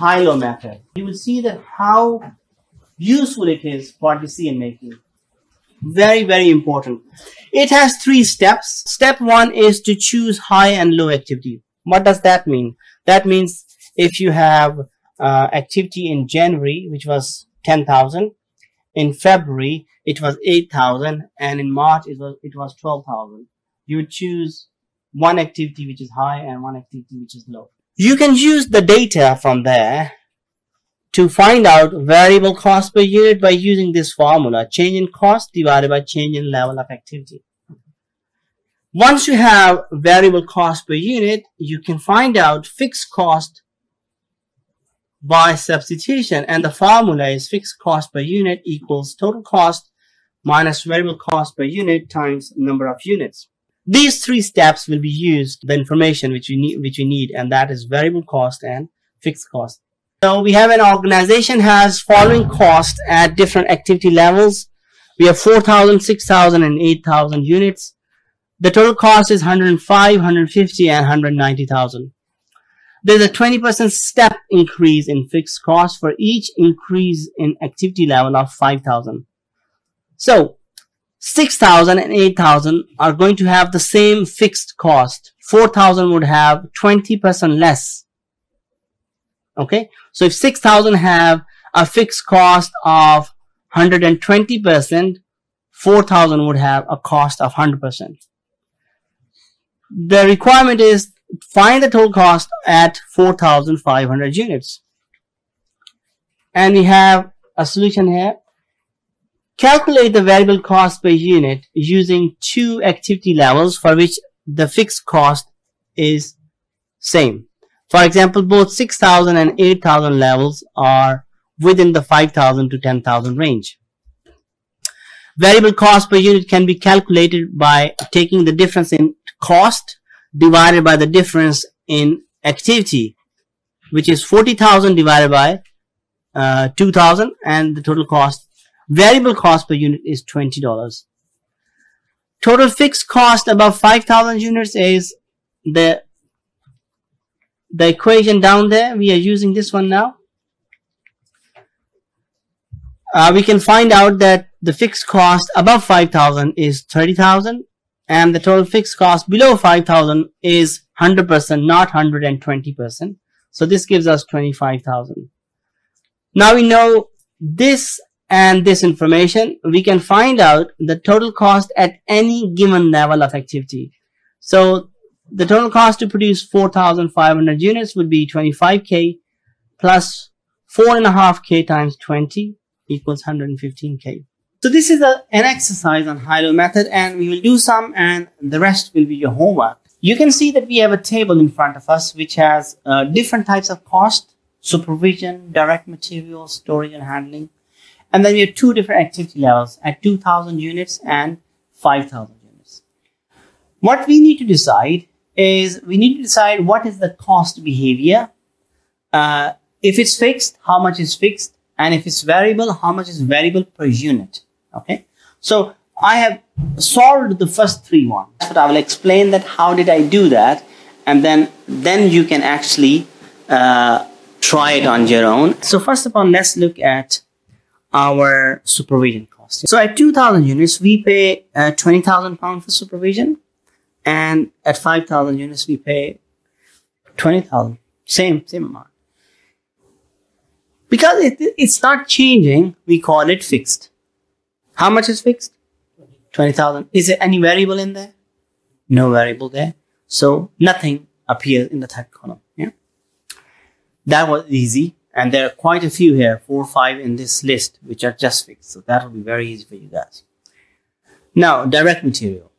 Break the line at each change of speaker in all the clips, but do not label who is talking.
high-low method. You will see that how useful it is for decision making. Very, very important. It has three steps. Step one is to choose high and low activity. What does that mean? That means if you have uh, activity in January, which was 10,000, in February, it was 8,000, and in March, it was, it was 12,000. You would choose one activity which is high and one activity which is low. You can use the data from there to find out variable cost per unit by using this formula, change in cost divided by change in level of activity. Once you have variable cost per unit, you can find out fixed cost by substitution and the formula is fixed cost per unit equals total cost minus variable cost per unit times number of units. These three steps will be used the information which we need which we need and that is variable cost and fixed cost. So we have an organization has following cost at different activity levels. We have 4,000, 6,000 and 8,000 units. The total cost is 105, 150 and 190,000. There's a 20% step increase in fixed cost for each increase in activity level of 5,000. So 6,000 and 8,000 are going to have the same fixed cost. 4,000 would have 20% less. Okay. So if 6,000 have a fixed cost of 120%, 4,000 would have a cost of 100%. The requirement is find the total cost at 4,500 units. And we have a solution here Calculate the variable cost per unit using two activity levels for which the fixed cost is same. For example, both 6,000 and 8,000 levels are within the 5,000 to 10,000 range. Variable cost per unit can be calculated by taking the difference in cost divided by the difference in activity, which is 40,000 divided by uh, 2,000 and the total cost Variable cost per unit is $20. Total fixed cost above 5,000 units is the the equation down there. We are using this one now. Uh, we can find out that the fixed cost above 5,000 is 30,000 and the total fixed cost below 5,000 is 100%, not 120%. So this gives us 25,000. Now we know this and this information, we can find out the total cost at any given level of activity. So the total cost to produce 4,500 units would be 25k plus 4.5k times 20 equals 115k. So this is a, an exercise on high-low method and we will do some and the rest will be your homework. You can see that we have a table in front of us which has uh, different types of cost, supervision, direct materials, storage and handling, and then we have two different activity levels at 2000 units and 5000 units. What we need to decide is we need to decide what is the cost behavior. Uh, if it's fixed, how much is fixed? And if it's variable, how much is variable per unit? Okay. So I have solved the first three ones, but I will explain that how did I do that, and then then you can actually uh, try it on your own. So first of all, let's look at our supervision cost. So at 2000 units, we pay uh, 20,000 pounds for supervision. And at 5,000 units, we pay 20,000. Same, same amount. Because it, it's not changing, we call it fixed. How much is fixed? 20,000. Is there any variable in there? No variable there. So nothing appears in the third column. Yeah. That was easy. And there are quite a few here, four or five in this list, which are just fixed. So that will be very easy for you guys. Now, direct material.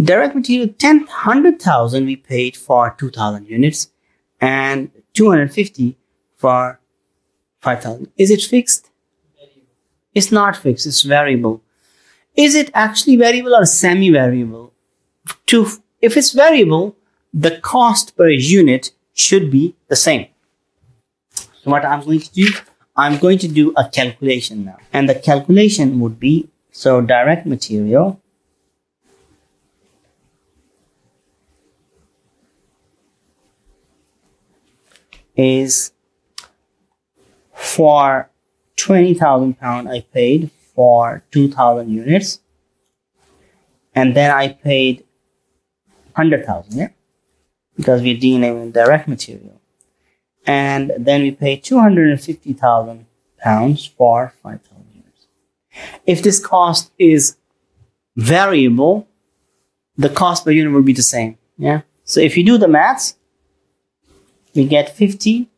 Direct material, 10, 100,000 we paid for 2,000 units and 250 for 5,000. Is it fixed? It's not fixed, it's variable. Is it actually variable or semi-variable? To, if it's variable, the cost per unit should be the same. So what I'm going to do, I'm going to do a calculation now. And the calculation would be, so direct material is for 20,000 pound I paid for 2,000 units. And then I paid 100,000 yeah? Because we're dealing with direct material and then we pay 250,000 pounds for 5,000 units if this cost is variable the cost per unit will be the same yeah? So if you do the maths we get 50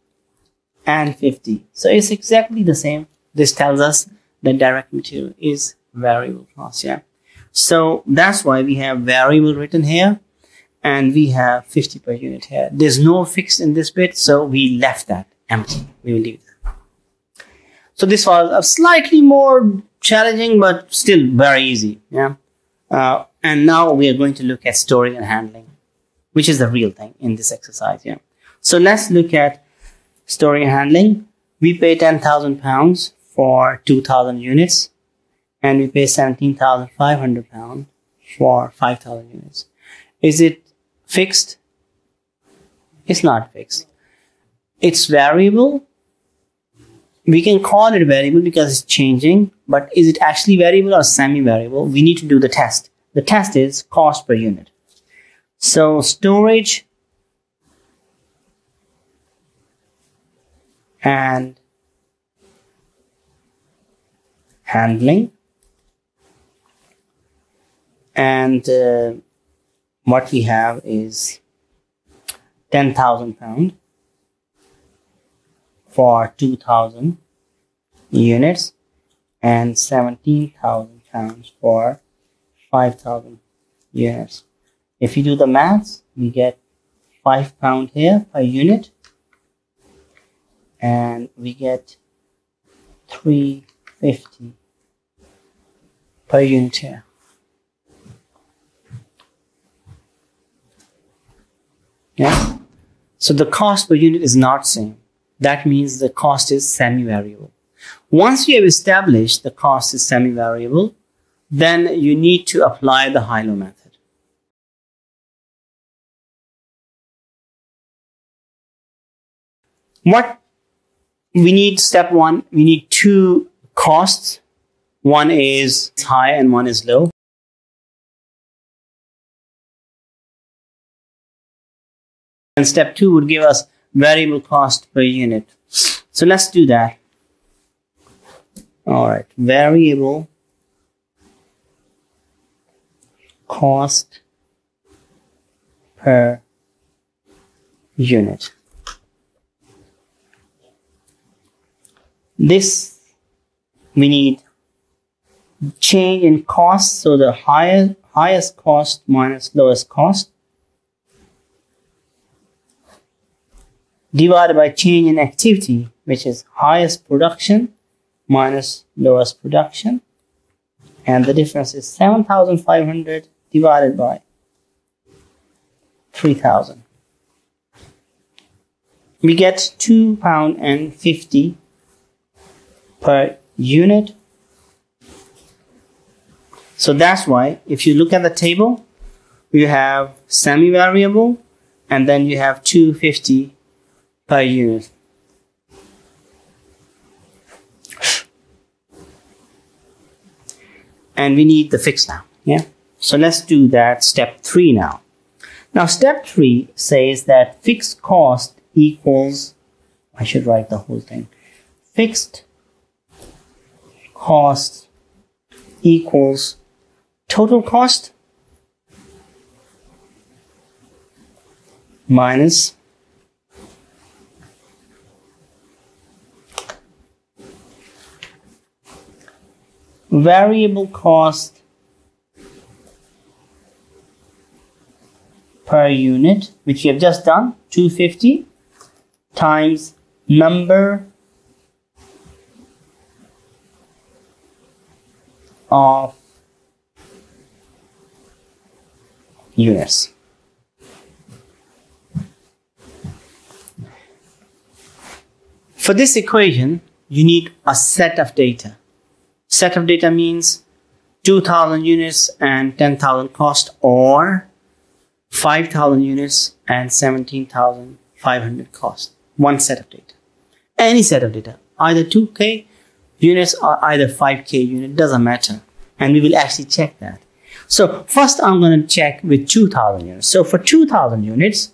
and 50 so it's exactly the same. This tells us that direct material is variable cost yeah? So that's why we have variable written here and we have 50 per unit here. There's no fixed in this bit so we left that empty. We will leave that. So this was a slightly more challenging but still very easy yeah? Uh, and now we are going to look at storing and handling which is the real thing in this exercise yeah? So let's look at storing and handling. We pay 10,000 pounds for 2,000 units and we pay 17,500 pounds for 5,000 units. Is it fixed? It's not fixed. It's variable. We can call it variable because it's changing, but is it actually variable or semi-variable? We need to do the test. The test is cost per unit. So storage and handling and uh, what we have is 10,000 pound for 2,000 units and 17,000 pounds for 5,000 units. If you do the maths, we get 5 pound here per unit and we get 350 per unit here. Yeah. So the cost per unit is not same. That means the cost is semi-variable. Once you have established the cost is semi-variable, then you need to apply the high-low method. What we need step one, we need two costs one is high and one is low. And step two would give us variable cost per unit. So let's do that. All right, variable cost per unit. This we need change in cost. So the higher, highest cost minus lowest cost divided by change in activity, which is highest production minus lowest production. And the difference is 7,500 divided by 3,000. We get 2 pound and 50 per unit so that's why if you look at the table, you have semi-variable and then you have 250 per unit. And we need the fix now. Yeah. So let's do that step three now. Now step three says that fixed cost equals, I should write the whole thing. Fixed cost equals total cost minus variable cost per unit which we have just done 250 times number of units. For this equation, you need a set of data. Set of data means 2000 units and 10,000 cost or 5,000 units and 17,500 cost. one set of data. Any set of data, either 2K units or either 5K unit, doesn't matter. And we will actually check that. So first I'm going to check with 2000 units. So for 2000 units,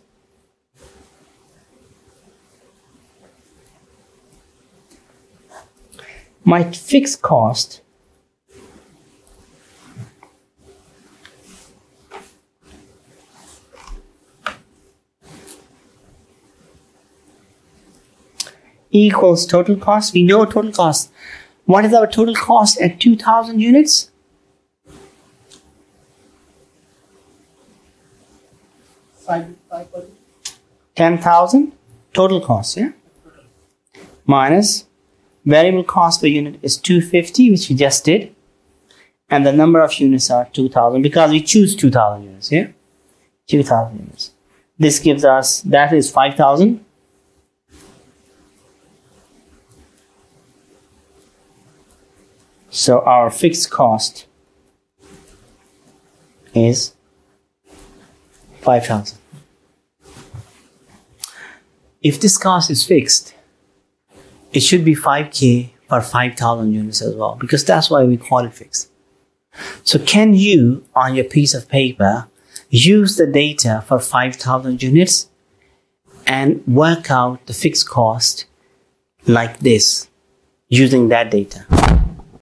my fixed cost equals total cost. We know total cost. What is our total cost at 2000 units?
Five, five,
10,000 total cost, yeah? Minus variable cost per unit is 250, which we just did. And the number of units are 2000 because we choose 2000 units, yeah? 2000 units. This gives us, that is 5000 So our fixed cost is 5000. If this cost is fixed, it should be 5k per 5000 units as well because that's why we call it fixed. So can you on your piece of paper use the data for 5000 units and work out the fixed cost like this using that data?